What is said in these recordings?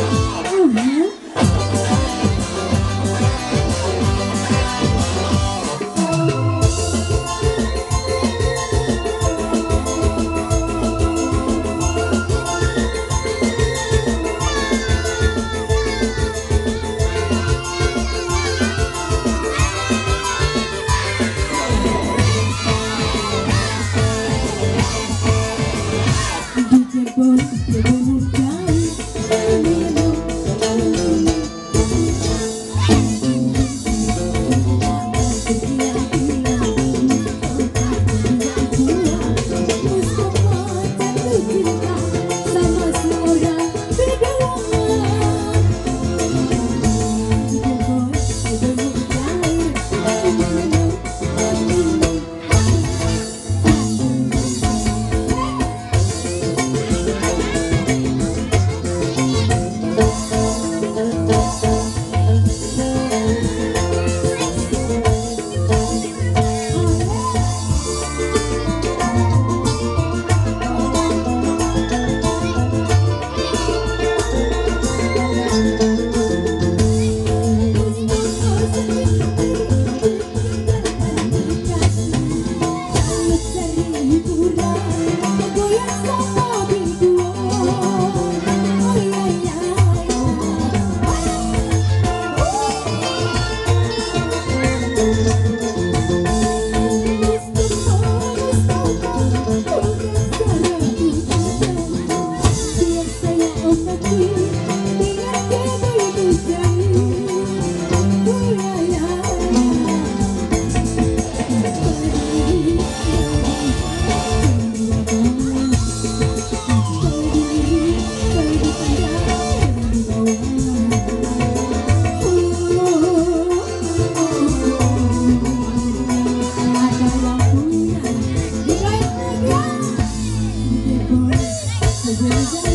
Oh, man.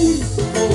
Música